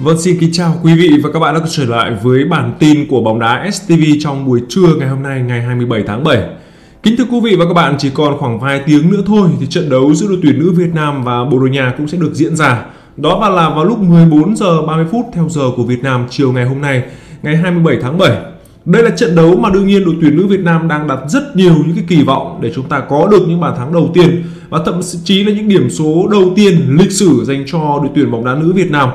Vâng, xin kính chào quý vị và các bạn đã trở lại với bản tin của bóng đá STV trong buổi trưa ngày hôm nay ngày 27 tháng 7. Kính thưa quý vị và các bạn, chỉ còn khoảng vài tiếng nữa thôi thì trận đấu giữa đội tuyển nữ Việt Nam và Bồ Đào Nha cũng sẽ được diễn ra. Đó và là vào lúc 14 giờ 30 phút theo giờ của Việt Nam chiều ngày hôm nay, ngày 27 tháng 7. Đây là trận đấu mà đương nhiên đội tuyển nữ Việt Nam đang đặt rất nhiều những cái kỳ vọng để chúng ta có được những bàn thắng đầu tiên và thậm chí là những điểm số đầu tiên lịch sử dành cho đội tuyển bóng đá nữ Việt Nam.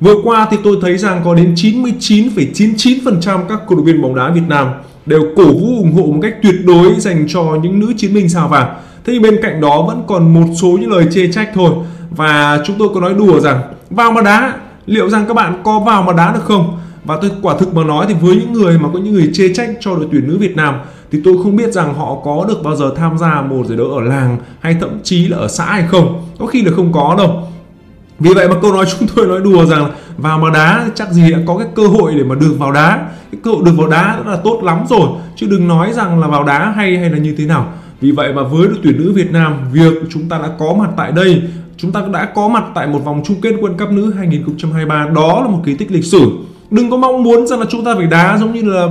Vừa qua thì tôi thấy rằng có đến 99,99% các cổ động viên bóng đá Việt Nam đều cổ vũ ủng hộ một cách tuyệt đối dành cho những nữ chiến binh sao vàng. Thế nhưng bên cạnh đó vẫn còn một số những lời chê trách thôi. Và chúng tôi có nói đùa rằng vào mà đá, liệu rằng các bạn có vào mà đá được không? Và tôi quả thực mà nói thì với những người mà có những người chê trách cho đội tuyển nữ Việt Nam thì tôi không biết rằng họ có được bao giờ tham gia một giải đấu ở làng hay thậm chí là ở xã hay không. Có khi là không có đâu vì vậy mà câu nói chúng tôi nói đùa rằng vào mà đá chắc gì đã có cái cơ hội để mà được vào đá. Cái cơ hội được vào đá đã là tốt lắm rồi, chứ đừng nói rằng là vào đá hay hay là như thế nào. Vì vậy mà với đội tuyển nữ Việt Nam, việc chúng ta đã có mặt tại đây, chúng ta đã có mặt tại một vòng chung kết World Cup nữ 2023 đó là một kỳ tích lịch sử. Đừng có mong muốn rằng là chúng ta phải đá giống như là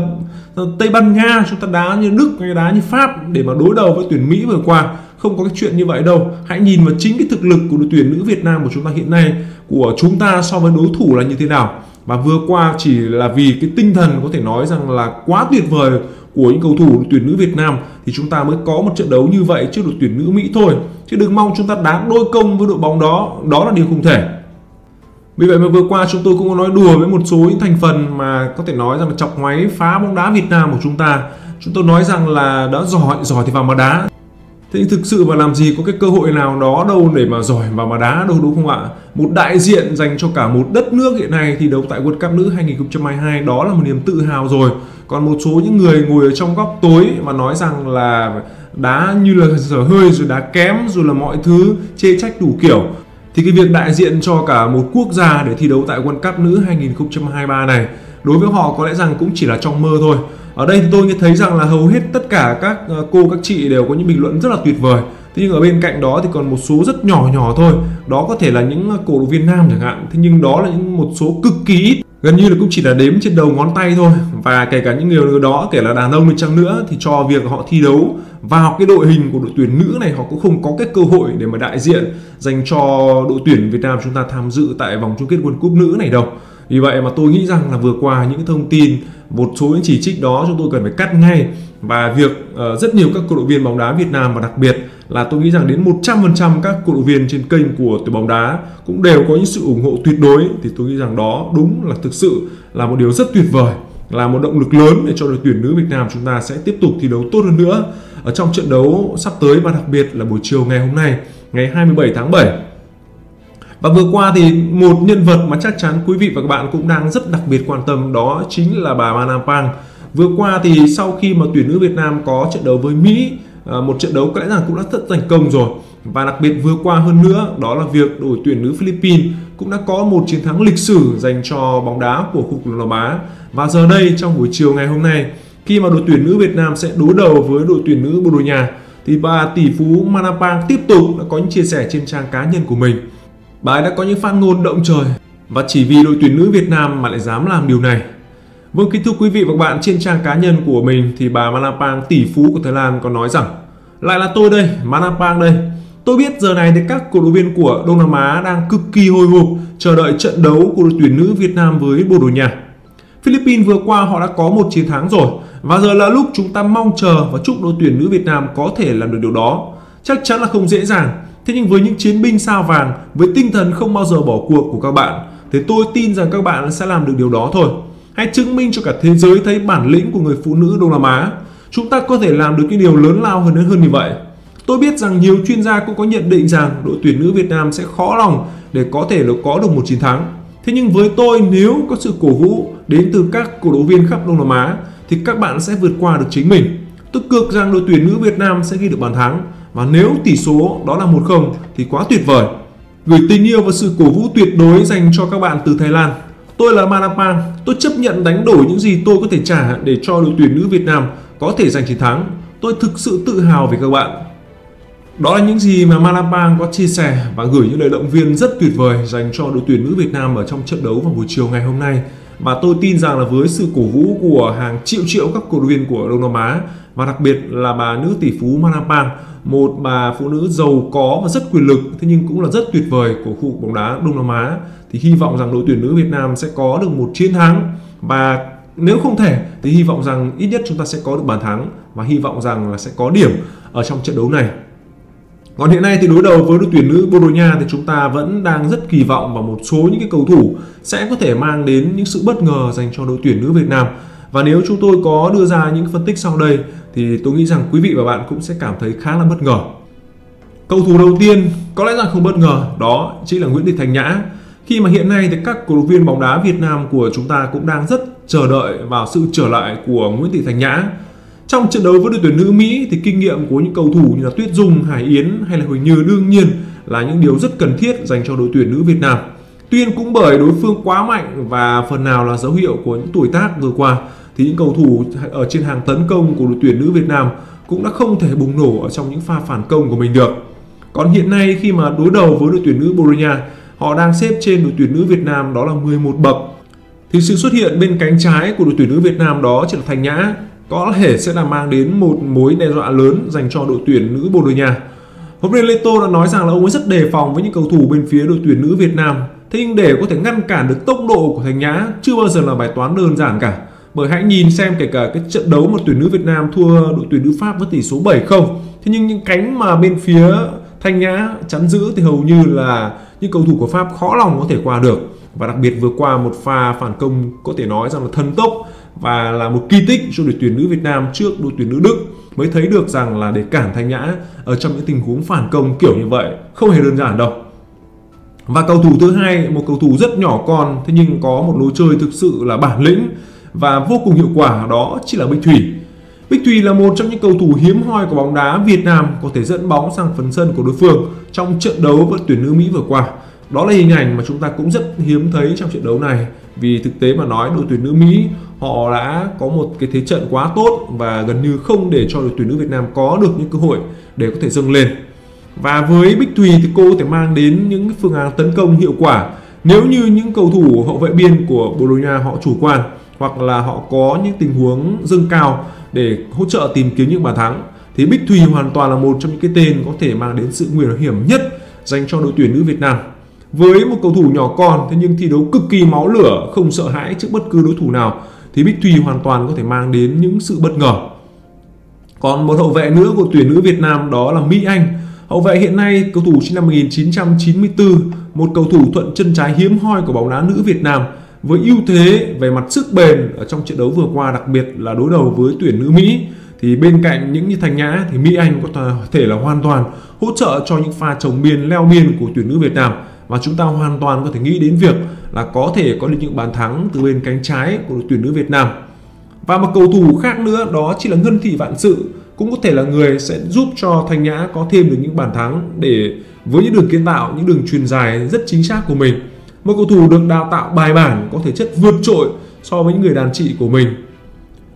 Tây Ban Nha, chúng ta đá như Đức hay đá như Pháp để mà đối đầu với tuyển Mỹ vừa qua không có cái chuyện như vậy đâu. Hãy nhìn vào chính cái thực lực của đội tuyển nữ Việt Nam của chúng ta hiện nay, của chúng ta so với đối thủ là như thế nào. Và vừa qua chỉ là vì cái tinh thần có thể nói rằng là quá tuyệt vời của những cầu thủ đội tuyển nữ Việt Nam, thì chúng ta mới có một trận đấu như vậy trước đội tuyển nữ Mỹ thôi. Chứ đừng mong chúng ta đá đôi công với đội bóng đó. Đó là điều không thể. Vì vậy mà vừa qua chúng tôi cũng có nói đùa với một số những thành phần mà có thể nói rằng là chọc ngoáy phá bóng đá Việt Nam của chúng ta. Chúng tôi nói rằng là đã giỏi giỏi thì vào mà đá. Thế nhưng thực sự mà làm gì có cái cơ hội nào đó đâu để mà giỏi và mà đá đâu, đúng không ạ? Một đại diện dành cho cả một đất nước hiện nay thì đấu tại World Cup nữ 2022 đó là một niềm tự hào rồi. Còn một số những người ngồi ở trong góc tối mà nói rằng là đá như là dở hơi, rồi đá kém, rồi là mọi thứ, chê trách đủ kiểu thì cái việc đại diện cho cả một quốc gia để thi đấu tại World Cup nữ 2023 này đối với họ có lẽ rằng cũng chỉ là trong mơ thôi. Ở đây thì tôi thấy rằng là hầu hết tất cả các ờ, cô, các chị đều có những bình luận rất là tuyệt vời. Thế nhưng ở bên cạnh đó thì còn một số rất nhỏ nhỏ thôi. Đó có thể là những ờ, cổ động viên nam chẳng hạn. Thế nhưng đó là những một số cực kỳ ít. Gần như là cũng chỉ là đếm trên đầu ngón tay thôi. Và kể cả những người đó, kể là đàn ông đi chăng nữa, thì cho việc họ thi đấu vào cái đội hình của đội tuyển nữ này, họ cũng không có cái cơ hội để mà đại diện dành cho đội tuyển Việt Nam chúng ta tham dự tại vòng chung kết World Cup nữ này đâu vì vậy mà tôi nghĩ rằng là vừa qua những thông tin một số những chỉ trích đó chúng tôi cần phải cắt ngay. Và việc uh, rất nhiều các cổ động viên bóng đá Việt Nam và đặc biệt là tôi nghĩ rằng đến 100% các cổ động viên trên kênh của tuyển bóng đá cũng đều có những sự ủng hộ tuyệt đối thì tôi nghĩ rằng đó đúng là thực sự là một điều rất tuyệt vời là một động lực lớn để cho đội tuyển nữ Việt Nam chúng ta sẽ tiếp tục thi đấu tốt hơn nữa ở trong trận đấu sắp tới và đặc biệt là buổi chiều ngày hôm nay ngày 27 tháng 7 và vừa qua thì một nhân vật mà chắc chắn quý vị và các bạn cũng đang rất đặc biệt quan tâm đó chính là bà Manapang. Vừa qua thì sau khi mà tuyển nữ Việt Nam có trận đấu với Mỹ, à, một trận đấu có lẽ rằng cũng đã rất thành công rồi. Và đặc biệt vừa qua hơn nữa đó là việc đội tuyển nữ Philippines cũng đã có một chiến thắng lịch sử dành cho bóng đá của khu vực Đông Nam Á. Và giờ đây trong buổi chiều ngày hôm nay khi mà đội tuyển nữ Việt Nam sẽ đối đầu với đội tuyển nữ Bồ Đào Nha thì bà tỷ phú Manapang tiếp tục đã có những chia sẻ trên trang cá nhân của mình Bà ấy đã có những phát ngôn động trời và chỉ vì đội tuyển nữ Việt Nam mà lại dám làm điều này. Vâng kính thưa quý vị và các bạn, trên trang cá nhân của mình thì bà Manapang tỷ phú của Thái Lan có nói rằng lại là tôi đây, Manapang đây. Tôi biết giờ này thì các cổ động viên của Đông Nam Á đang cực kỳ hồi hộp chờ đợi trận đấu của đội tuyển nữ Việt Nam với Bồ Đào Nha. Philippines vừa qua họ đã có một chiến thắng rồi và giờ là lúc chúng ta mong chờ và chúc đội tuyển nữ Việt Nam có thể làm được điều đó. Chắc chắn là không dễ dàng Thế nhưng với những chiến binh sao vàng, với tinh thần không bao giờ bỏ cuộc của các bạn, thì tôi tin rằng các bạn sẽ làm được điều đó thôi. Hãy chứng minh cho cả thế giới thấy bản lĩnh của người phụ nữ Đông Nam Á. Chúng ta có thể làm được cái điều lớn lao hơn hơn như vậy. Tôi biết rằng nhiều chuyên gia cũng có nhận định rằng đội tuyển nữ Việt Nam sẽ khó lòng để có thể có được một chiến thắng. Thế nhưng với tôi nếu có sự cổ vũ đến từ các cổ động viên khắp Đông Nam Á thì các bạn sẽ vượt qua được chính mình. Tôi cược rằng đội tuyển nữ Việt Nam sẽ ghi được bàn thắng và nếu tỷ số đó là 1-0 thì quá tuyệt vời. Gửi tình yêu và sự cổ vũ tuyệt đối dành cho các bạn từ Thái Lan. Tôi là Manapang, tôi chấp nhận đánh đổi những gì tôi có thể trả để cho đội tuyển nữ Việt Nam có thể giành chiến thắng. Tôi thực sự tự hào về các bạn. Đó là những gì mà Malapang có chia sẻ và gửi những lời động viên rất tuyệt vời dành cho đội tuyển nữ Việt Nam ở trong trận đấu vào buổi chiều ngày hôm nay mà tôi tin rằng là với sự cổ vũ của hàng triệu triệu các cổ động viên của Đông Nam Á và đặc biệt là bà nữ tỷ phú Malapang, một bà phụ nữ giàu có và rất quyền lực thế nhưng cũng là rất tuyệt vời của khu bóng đá Đông Nam Á thì hy vọng rằng đội tuyển nữ Việt Nam sẽ có được một chiến thắng. Và nếu không thể thì hy vọng rằng ít nhất chúng ta sẽ có được bàn thắng và hy vọng rằng là sẽ có điểm ở trong trận đấu này còn hiện nay thì đối đầu với đội tuyển nữ Bồ Đào Nha thì chúng ta vẫn đang rất kỳ vọng vào một số những cái cầu thủ sẽ có thể mang đến những sự bất ngờ dành cho đội tuyển nữ Việt Nam. Và nếu chúng tôi có đưa ra những phân tích sau đây thì tôi nghĩ rằng quý vị và bạn cũng sẽ cảm thấy khá là bất ngờ. Cầu thủ đầu tiên có lẽ rằng không bất ngờ, đó chính là Nguyễn Thị Thành Nhã. Khi mà hiện nay thì các cổ động viên bóng đá Việt Nam của chúng ta cũng đang rất chờ đợi vào sự trở lại của Nguyễn Thị Thành Nhã trong trận đấu với đội tuyển nữ Mỹ thì kinh nghiệm của những cầu thủ như là Tuyết Dung, Hải Yến hay là Huỳnh Như đương nhiên là những điều rất cần thiết dành cho đội tuyển nữ Việt Nam. Tuy nhiên cũng bởi đối phương quá mạnh và phần nào là dấu hiệu của những tuổi tác vừa qua thì những cầu thủ ở trên hàng tấn công của đội tuyển nữ Việt Nam cũng đã không thể bùng nổ ở trong những pha phản công của mình được. Còn hiện nay khi mà đối đầu với đội tuyển nữ Bồ Nha, họ đang xếp trên đội tuyển nữ Việt Nam đó là 11 bậc. Thì sự xuất hiện bên cánh trái của đội tuyển nữ Việt Nam đó chỉ là Thành Nhã có thể sẽ là mang đến một mối đe dọa lớn dành cho đội tuyển nữ Bồ Đào Nha. Huấn luyện Leto đã nói rằng là ông ấy rất đề phòng với những cầu thủ bên phía đội tuyển nữ Việt Nam. Thế nhưng để có thể ngăn cản được tốc độ của Thành Nhã, chưa bao giờ là bài toán đơn giản cả. Bởi hãy nhìn xem kể cả cái trận đấu mà tuyển nữ Việt Nam thua đội tuyển nữ Pháp với tỷ số 7-0. Thế nhưng những cánh mà bên phía Thanh Nhã chắn giữ thì hầu như là những cầu thủ của Pháp khó lòng có thể qua được. Và đặc biệt vừa qua một pha phản công có thể nói rằng là thần tốc và là một kỳ tích cho đội tuyển nữ Việt Nam trước đội tuyển nữ Đức mới thấy được rằng là để cản Thanh Nhã ở trong những tình huống phản công kiểu như vậy không hề đơn giản đâu. Và cầu thủ thứ hai, một cầu thủ rất nhỏ con thế nhưng có một lối chơi thực sự là bản lĩnh và vô cùng hiệu quả đó chỉ là Bích Thủy. Bích Thủy là một trong những cầu thủ hiếm hoi của bóng đá Việt Nam có thể dẫn bóng sang phần sân của đối phương trong trận đấu với tuyển nữ Mỹ vừa qua. Đó là hình ảnh mà chúng ta cũng rất hiếm thấy trong trận đấu này vì thực tế mà nói, đội tuyển nữ Mỹ, họ đã có một cái thế trận quá tốt và gần như không để cho đội tuyển nữ Việt Nam có được những cơ hội để có thể dâng lên. Và với Bích Thùy thì cô có thể mang đến những phương án tấn công hiệu quả. Nếu như những cầu thủ hậu vệ biên của Bồ Đào Nha họ chủ quan, hoặc là họ có những tình huống dâng cao để hỗ trợ tìm kiếm những bàn thắng, thì Bích Thùy hoàn toàn là một trong những cái tên có thể mang đến sự nguy hiểm nhất dành cho đội tuyển nữ Việt Nam với một cầu thủ nhỏ con, thế nhưng thi đấu cực kỳ máu lửa, không sợ hãi trước bất cứ đối thủ nào, thì Bích Thùy hoàn toàn có thể mang đến những sự bất ngờ. Còn một hậu vệ nữa của tuyển nữ Việt Nam đó là Mỹ Anh. Hậu vệ hiện nay, cầu thủ sinh năm 1994 một cầu thủ thuận chân trái hiếm hoi của bóng đá nữ Việt Nam, với ưu thế về mặt sức bền ở trong trận đấu vừa qua, đặc biệt là đối đầu với tuyển nữ Mỹ. Thì bên cạnh những như Thành Nhã thì Mỹ Anh có thể là hoàn toàn hỗ trợ cho những pha chống biên, leo biên của tuyển nữ Việt Nam và chúng ta hoàn toàn có thể nghĩ đến việc là có thể có được những bàn thắng từ bên cánh trái của đội tuyển nữ Việt Nam. Và một cầu thủ khác nữa đó chính là Ngân Thị Vạn Sự cũng có thể là người sẽ giúp cho Thanh Nhã có thêm được những bàn thắng để với những đường kiến tạo, những đường truyền dài rất chính xác của mình. Một cầu thủ được đào tạo bài bản có thể chất vượt trội so với những người đàn chị của mình.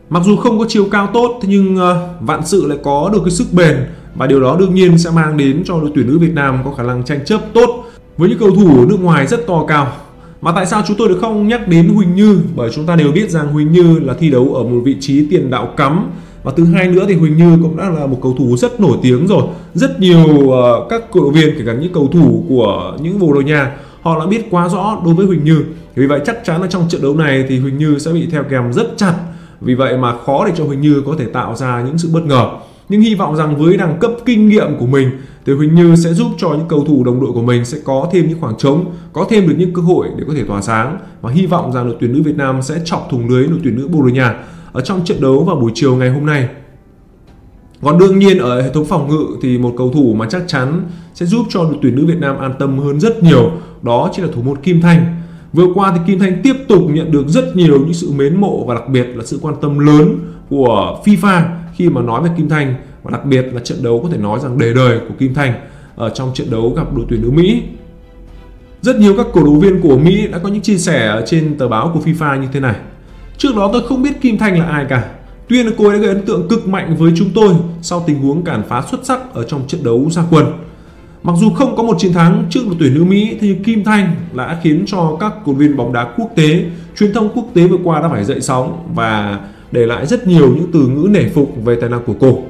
Mặc dù không có chiều cao tốt thế nhưng ờ, Vạn Sự lại có được cái sức bền và điều đó đương nhiên sẽ mang đến cho đội tuyển nữ Việt Nam có khả năng tranh chấp tốt với những cầu thủ nước ngoài rất to cao. Mà tại sao chúng tôi được không nhắc đến Huỳnh Như? Bởi chúng ta đều biết rằng Huỳnh Như là thi đấu ở một vị trí tiền đạo cắm và thứ hai nữa thì Huỳnh Như cũng đã là một cầu thủ rất nổi tiếng rồi. Rất nhiều uh, các cổ động viên kể cả những cầu thủ của những Bồ Đào Nha họ đã biết quá rõ đối với Huỳnh Như. Vì vậy chắc chắn là trong trận đấu này thì Huỳnh Như sẽ bị theo kèm rất chặt. Vì vậy mà khó để cho Huỳnh Như có thể tạo ra những sự bất ngờ nhưng hy vọng rằng với đẳng cấp kinh nghiệm của mình thì Huỳnh Như sẽ giúp cho những cầu thủ đồng đội của mình sẽ có thêm những khoảng trống, có thêm được những cơ hội để có thể tỏa sáng và hy vọng rằng đội tuyển nữ Việt Nam sẽ chọc thủng lưới đội tuyển nữ Bồ Đào Nha ở trong trận đấu vào buổi chiều ngày hôm nay. Còn đương nhiên ở hệ thống phòng ngự thì một cầu thủ mà chắc chắn sẽ giúp cho đội tuyển nữ Việt Nam an tâm hơn rất nhiều, đó chính là thủ môn Kim Thanh. Vừa qua thì Kim Thanh tiếp tục nhận được rất nhiều những sự mến mộ và đặc biệt là sự quan tâm lớn của FIFA khi mà nói về Kim Thanh và đặc biệt là trận đấu có thể nói rằng đề đời của Kim Thanh ở trong trận đấu gặp đội tuyển nữ Mỹ. Rất nhiều các cổ động viên của Mỹ đã có những chia sẻ ở trên tờ báo của FIFA như thế này. Trước đó tôi không biết Kim Thanh là ai cả. Tuy nhiên cô ấy đã gây ấn tượng cực mạnh với chúng tôi sau tình huống cản phá xuất sắc ở trong trận đấu ra quân. Mặc dù không có một chiến thắng trước đội tuyển nữ Mỹ thì Kim Thanh đã khiến cho các cổ viên bóng đá quốc tế, truyền thông quốc tế vừa qua đã phải dậy sóng và để lại rất nhiều những từ ngữ nể phục về tài năng của cô.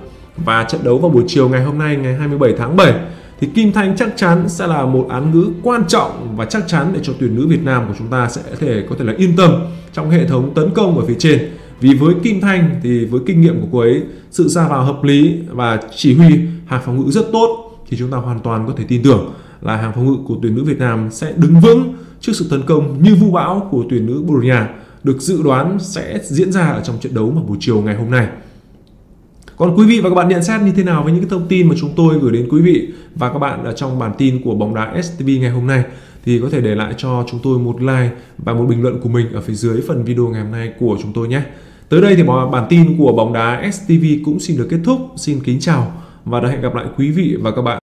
Và trận đấu vào buổi chiều ngày hôm nay ngày 27 tháng 7 thì Kim Thanh chắc chắn sẽ là một án ngữ quan trọng và chắc chắn để cho tuyển nữ Việt Nam của chúng ta sẽ thể có thể là yên tâm trong hệ thống tấn công ở phía trên. Vì với Kim Thanh thì với kinh nghiệm của cô ấy, sự ra vào hợp lý và chỉ huy hàng phòng ngự rất tốt thì chúng ta hoàn toàn có thể tin tưởng là hàng phòng ngự của tuyển nữ Việt Nam sẽ đứng vững trước sự tấn công như vu bão của tuyển nữ Bồ Đào Nha được dự đoán sẽ diễn ra ở trong trận đấu vào buổi chiều ngày hôm nay. Còn quý vị và các bạn nhận xét như thế nào với những cái thông tin mà chúng tôi gửi đến quý vị và các bạn ở trong bản tin của bóng đá STV ngày hôm nay thì có thể để lại cho chúng tôi một like và một bình luận của mình ở phía dưới phần video ngày hôm nay của chúng tôi nhé. Tới đây thì bản tin của bóng đá STV cũng xin được kết thúc. Xin kính chào và hẹn gặp lại quý vị và các bạn